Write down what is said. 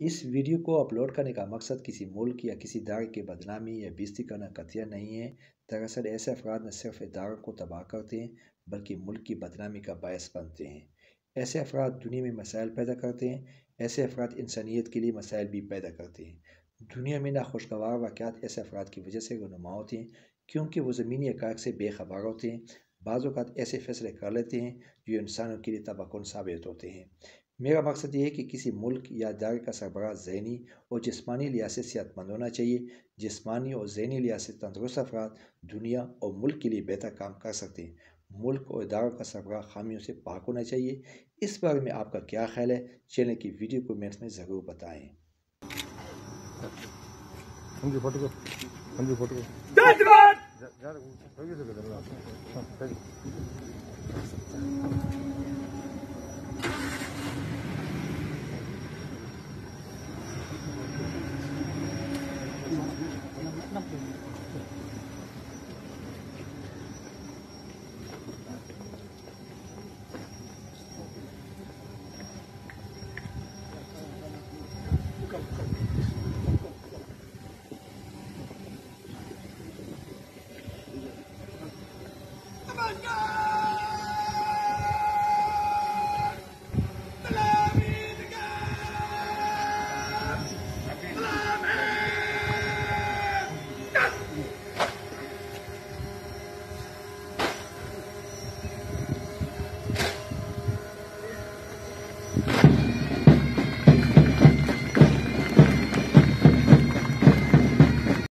इस वीडियो को अपलोड करने का मकसद किसी मुल्क या किसी इदारे की बदनामी या बेजती करना कतिया नहीं है। दरअसल ऐसे अफराद न सिर्फ़ इदारों को तबाह करते हैं, बल्कि मुल्क की बदनामी का बायस बनते हैं। ऐसे अफराद दुनिया में मसाइल पैदा करते हैं, ऐसे अफराद इंसानियत के लिए मसाइल भी पैदा करते हैं। दुनिया में नाखुशगवार वाक़ात ऐसे अफराद की वजह से रुनुमा होते हैं, क्योंकि वो ज़मीनी अकाक से बेखबर होते हैं। बाज़ात ऐसे फ़ैसले कर लेते हैं, जो इंसानों के लिए तबाकुन साबित होते हैं। मेरा मकसद ये है कि किसी मुल्क या इदारे का सरबराह जहनी और जिसमानी लिहाज से सेहतमंद होना चाहिए जिसमानी और जहनी लिहाज से तंदरुस्त अफराद दुनिया और मुल्क के लिए बेहतर काम कर सकते हैं मुल्क और इदारों का सरबराह खामियों से पाक होना चाहिए इस बारे में आपका क्या ख्याल है चैनल की वीडियो कमेंट्स में ज़रूर बताएँ फ़ोटो फ़ोटो Good God!